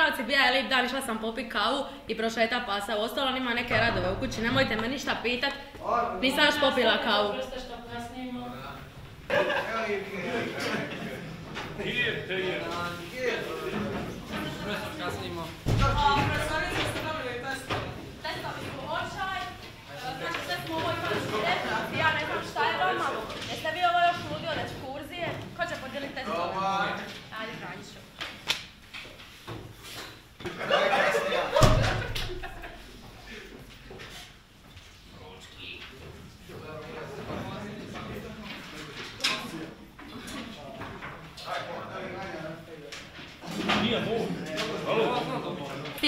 Ispravci bija je lip dan, išla sam popit kavu i prošeta pasa. U ostalom ima neke radove u kući, nemojte me ništa pitat. Nisam još popila kavu. Kasnimo. Testovi su očaj, znači sve smo ovo imali ja ne znam šta je vama. Jeste vi ovo još ludi od ekskurzije? Ko će podijeliti testove? Ajde, Franjiću.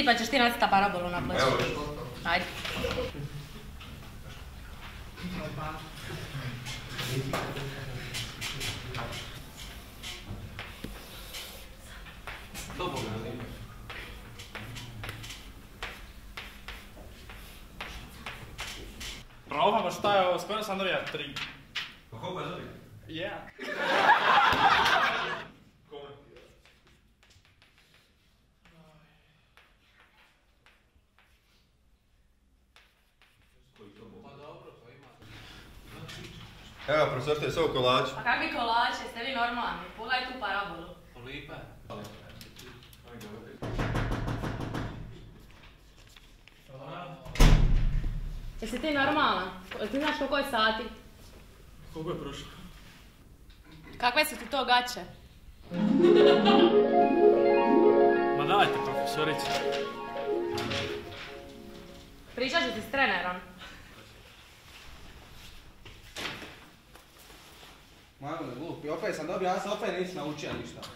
Ti pa ćeš ti nacrta parabolu na pleću. Ajde. Rauha šta je ovo, skoro sam dobija tri. Pa koliko je dobio? Yeah. Evo, profesor, to je sve u kolaču. Pa kakvi kolači, jeste vi normalni? Pogledaj tu parabolu. Lipa. Jesi ti normalan? Ti znaš koliko je sati? Koliko je prošlo? Kakve su ti to gaće? Ma dajte, profesorice. Pričat ću ti s trenerom. Je glupi, opet sam dobio, ja sam opet nisam naučio ništa.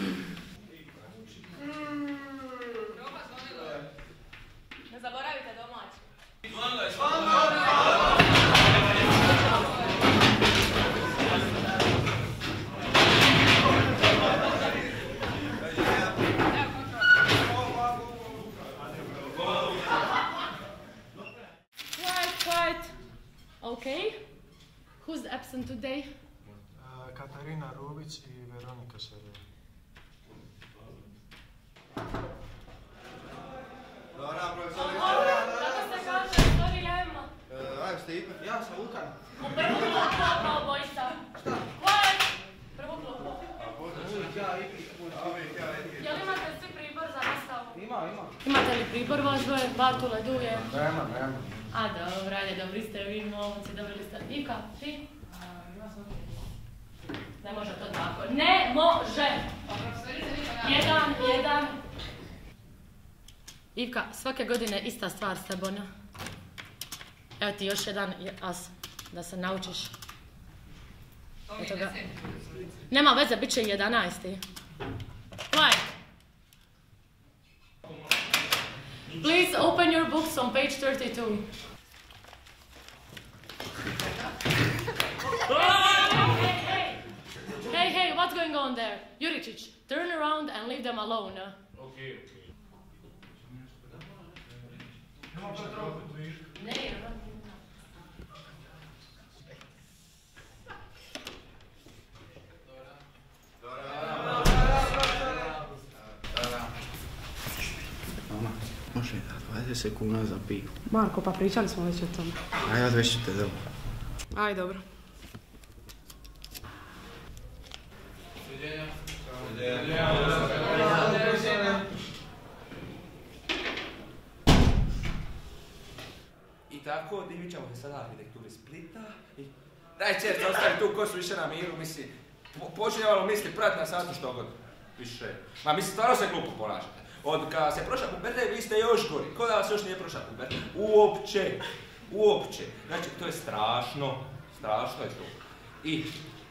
Okay. Who's absent today? Katarina Rubić i Veronika Šerev. Dobra, profesor. Kako se kaže? Sorry, Lema. Ajmo, Stipe. Ja sam Lukan. U prvu klupu kao bojica. Šta? Quiet. Prvu klupu. Ja, Ipik, Jel imate svi pribor za nastavu? Ima, ima. Imate li pribor vaš dvoje, batule, duje? Nema, nema. A dobro, ajde, dobri ste vi momci, dobri ste. Ika, ti? Ne može to tako. Ne može! Jedan, jedan. Ivka, svake godine ista stvar s tebom. Evo ti još jedan je- as, da se naučiš. Nema veze, bit će i jedanajsti. Quiet. Please open your books on page 32. hey, hey, hey, hey, what's going on there? Juricic, turn around and leave them alone. Okay, okej. 20 kuna za pivo. Marko, pa pričali smo već o tome. A ja odvešćete dobro. Aj, dobro. I tako, divit ćemo se sada arhitekturi Splita i... Daj čest, ostavi tu kosu više na miru, misli. Po, počinjavalo misli, prat na satu što god. Više. Ma mislim, stvarno se glupo ponašate. Od kada se prošla puberta, vi ste još gori. Ko da vas još nije prošla puberta? Uopće. Uopće. Znači, to je strašno. Strašno je to. I,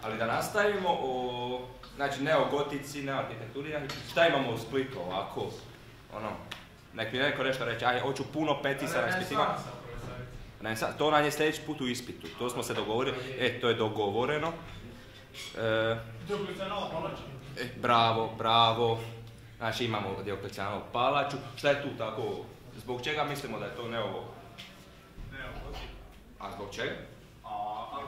ali da nastavimo o... Znači, ne o gotici, ne o arhitekturi, nego šta imamo u Splitu ovako? Ono, nek mi neko nešto reći, aj, hoću puno petisa. Renesansa, to nam je sljedeći put u ispitu, to smo se dogovorili, e, to je dogovoreno. E, e, bravo, bravo. Znači imamo Dioklecijanovu palaču, šta je tu tako, zbog čega mislimo da je to ne ovo? A zbog čega?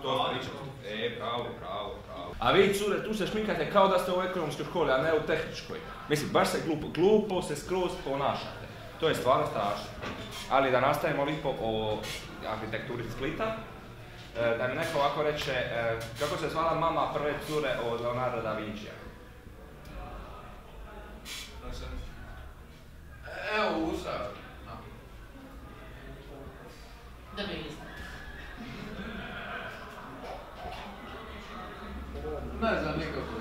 To pričamo. E, bravo, bravo, bravo. A vi cure, tu se šminkate kao da ste u ekonomskoj školi, a ne u tehničkoj. Mislim, baš se glupo, glupo se skroz ponašate. To je stvarno strašno. Ali da nastavimo lipo o arhitekturi Splita. E, da mi neko ovako reče, e, kako se zvala mama prve cure od Leonardo da Vincija? Evo usa. Da bi isto. Ne znam nikako ne srce.